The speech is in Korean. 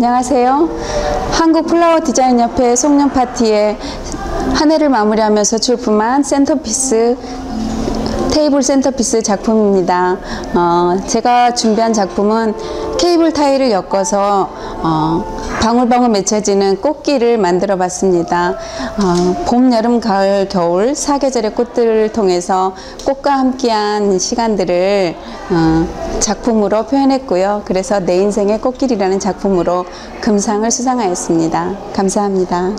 안녕하세요. 한국 플라워 디자인 협회 송년 파티에 한 해를 마무리하면서 출품한 centerpiece 테이블 centerpiece 작품입니다. 어, 제가 준비한 작품은 케이블 타이를 엮어서 어, 방울방울 맺혀지는 꽃길을 만들어 봤습니다. 어, 봄, 여름, 가을, 겨울 사계절의 꽃들을 통해서 꽃과 함께한 시간들을 어, 작품으로 표현했고요. 그래서 내 인생의 꽃길이라는 작품으로 금상을 수상하였습니다. 감사합니다.